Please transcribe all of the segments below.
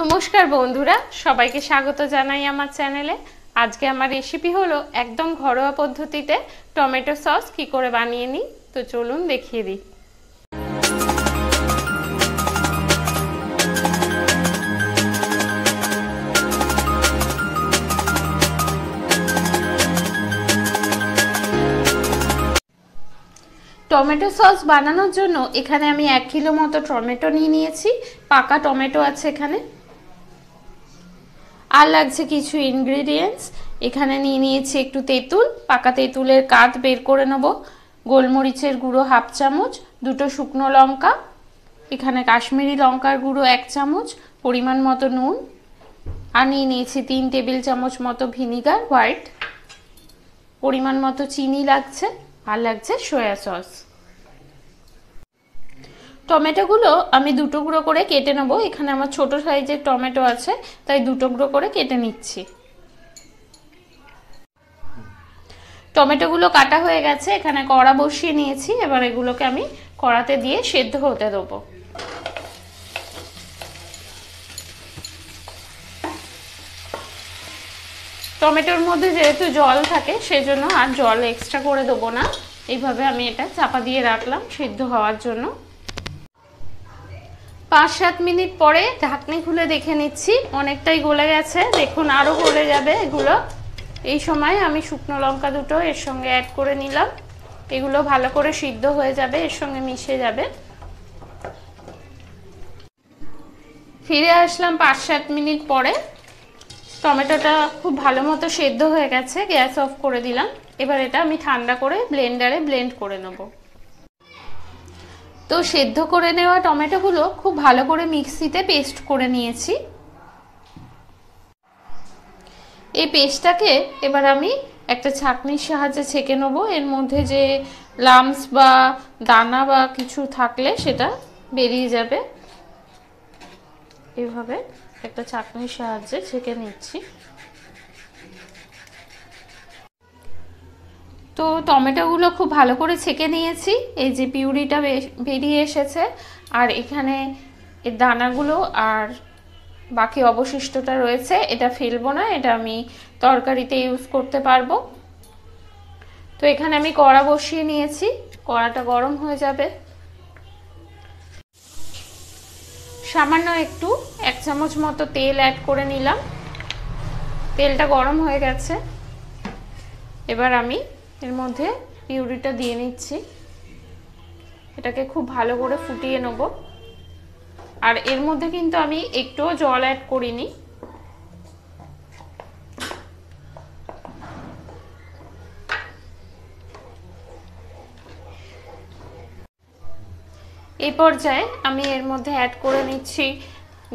নমস্কার বন্ধুরা, সবাইকে স্বাগত জানাই আমার চ্যানেলে। আজকে আমার রেসিপি হলো একদম ঘরোয়া পদ্ধতিতে টমেটো সস। কি করে বানিয়ে নিই? তো চলুন দেখিয়ে দিই। টমেটো সস বানানোর জন্য এখানে আমি এক কিলো মতো টমেটো নিয়ে নিয়েছি। পাকা টমেটো আছে এখানে। আর লাগছে কিছু ইনগ্রিডিয়েন্টস এখানে নিয়ে নিয়েছি একটু তেঁতুল, পাকা তেঁতুলের কাঁধ বের করে নেব। গোলমরিচের গুঁড়ো হাফ চামচ, দুটো শুকনো লঙ্কা, এখানে কাশ্মীরি লঙ্কার গুঁড়ো এক চামচ, পরিমাণ মতো নুন। আর নিয়ে নিয়েছি তিন টেবিল চামচ মতো ভিনিগার, হোয়াইট। পরিমাণ মতো চিনি লাগছে, আর লাগছে সয়া সস। টমেটোগুলো আমি দুটো গুঁড়ো করে কেটে নেব। এখানে আমার ছোট সাইজের টমেটো আছে, তাই দুটো গুঁড়ো করে কেটে নিচ্ছি। টমেটোগুলো কাটা হয়ে গেছে, এখানে কড়া বসিয়ে নিয়েছি, এবার এগুলোকে আমি কড়াতে দিয়ে সেদ্ধ হতে দেবো। টমেটোর মধ্যে যেহেতু জল থাকে, সেজন্য আর জল এক্সট্রা করে দেবো না। এইভাবে আমি এটা চাপা দিয়ে রাখলাম সিদ্ধ হওয়ার জন্য। পাঁচ সাত মিনিট পরে ঢাকনি খুলে দেখে নিচ্ছি। অনেকটাই গলে গেছে। দেখুন আরও গলে যাবে এগুলো। এই সময় আমি শুকনো লঙ্কা দুটো এর সঙ্গে অ্যাড করে নিলাম। এগুলো ভালো করে সিদ্ধ হয়ে যাবে, এর সঙ্গে মিশে যাবে। ফিরে আসলাম পাঁচ সাত মিনিট পরে। টমেটোটা খুব ভালো মতো সেদ্ধ হয়ে গেছে, গ্যাস অফ করে দিলাম। এবার এটা আমি ঠান্ডা করে ব্লেন্ডারে ব্লেন্ড করে নেব। তো সেদ্ধ করে নেওয়া টমেটোগুলো খুব ভালো করে মিক্সিতে পেস্ট করে নিয়েছি। এই পেস্টটাকে এবার আমি একটা ছাঁকনির সাহায্যে ছেঁকে নেব। এর মধ্যে যে লামস বা দানা বা কিছু থাকলে সেটা বেরিয়ে যাবে। এভাবে একটা চাকনির সাহায্যে ছেঁকে নিচ্ছি। তো টমেটোগুলো খুব ভালো করে ছেঁকে নিয়েছি। এই যে পিউরিটা বেরিয়ে এসেছে। আর এখানে এর দানাগুলো আর বাকি অবশিষ্টটা রয়েছে। এটা ফেলব না, এটা আমি তরকারিতে ইউজ করতে পারব। তো এখানে আমি কড়া বসিয়ে নিয়েছি। কড়াটা গরম হয়ে যাবে। সামান্য একটু, এক চামচ মতো তেল অ্যাড করে নিলাম। তেলটা গরম হয়ে গেছে। এবার আমি এর মধ্যে পিউরিটা দিয়ে নিচ্ছি। এটাকে খুব ভালো করে ফুটিয়ে নেব। আর এর মধ্যে কিন্তু আমি একটুও জল অ্যাড করিনি। এই পর্যায়ে আমি এর মধ্যে অ্যাড করে নিচ্ছি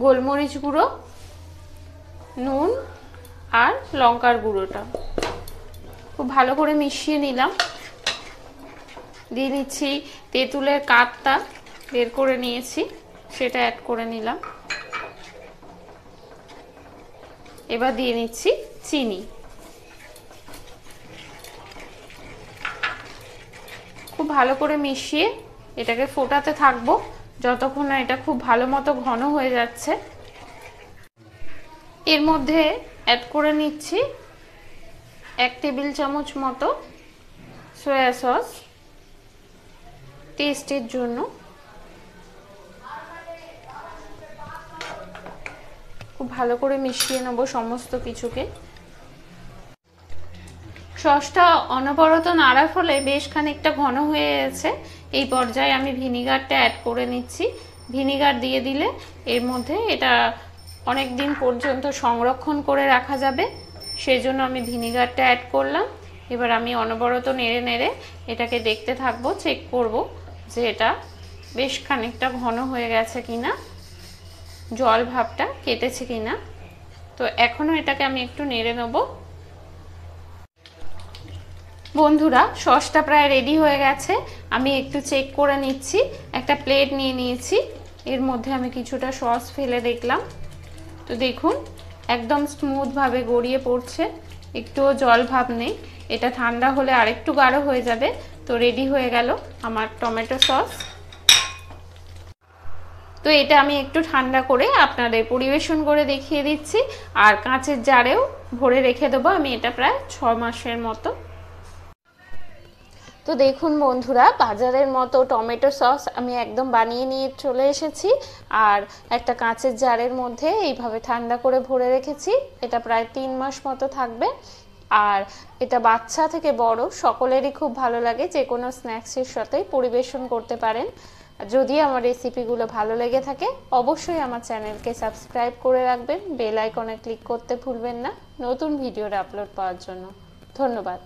গোলমরিচ গুঁড়ো, নুন আর লঙ্কার গুঁড়োটা। খুব ভালো করে মিশিয়ে নিলাম। দিয়ে নিচ্ছি তেঁতুলের কাঠটা বের করে নিয়েছি, সেটা অ্যাড করে নিলাম। এবার দিয়ে নিচ্ছি চিনি। খুব ভালো করে মিশিয়ে এটাকে ফোটাতে থাকব, যতক্ষণ না এটা খুব ভালো মতো ঘন হয়ে যাচ্ছে। এর মধ্যে অ্যাড করে নিচ্ছি এক টেবিল চামচ মতো সয়া সস টেস্টের জন্য। খুব ভালো করে মিশিয়ে নেব সমস্ত কিছুকে। সসটা অনবরত নাড়ার ফলে বেশ খানিকটা ঘন হয়ে গেছে। এই পর্যায়ে আমি ভিনিগারটা অ্যাড করে নিচ্ছি। ভিনিগার দিয়ে দিলে এর মধ্যে এটা অনেক দিন পর্যন্ত সংরক্ষণ করে রাখা যাবে। সেই জন্য আমি ভিনিগারটা অ্যাড করলাম। এবার আমি অনবরত নেড়ে নেড়ে এটাকে দেখতে থাকব চেক করব যে এটা বেশ খানিকটা ঘন হয়ে গেছে কিনা, জল ভাবটা কেটেছে কিনা। তো এখনও এটাকে আমি একটু নেড়ে নেব। বন্ধুরা, সসটা প্রায় রেডি হয়ে গেছে। আমি একটু চেক করে নিচ্ছি। একটা প্লেট নিয়ে নিয়েছি। এর মধ্যে আমি কিছুটা সস ফেলে দেখলাম। তো দেখুন একদম স্মুথভাবে গড়িয়ে পড়ছে। একটুও জল ভাব নেই। এটা ঠান্ডা হলে আরেকটু গাঢ় হয়ে যাবে। তো রেডি হয়ে গেল আমার টমেটো সস তো এটা আমি একটু ঠান্ডা করে আপনাদের পরিবেশন করে দেখিয়ে দিচ্ছি। আর কাঁচের জারেও ভরে রেখে দেবো। আমি এটা প্রায় ছ মাসের মতো। তো দেখুন বন্ধুরা, বাজারের মতো টমেটো সস আমি একদম বানিয়ে নিয়ে চলে এসেছি। আর একটা কাঁচের জারের মধ্যে এইভাবে ঠান্ডা করে ভরে রেখেছি। এটা প্রায় তিন মাস মতো থাকবে। আর এটা বাচ্চা থেকে বড়, সকলেরই খুব ভালো লাগে। যে কোনো স্ন্যাক্সের সাথেই পরিবেশন করতে পারেন। যদি আমার রেসিপিগুলো ভালো লেগে থাকে, অবশ্যই আমার চ্যানেলকে সাবস্ক্রাইব করে রাখবেন। বেল আইকনে ক্লিক করতে ভুলবেন না। নতুন ভিডিওর আপলোড পাওয়ার জন্য। ধন্যবাদ।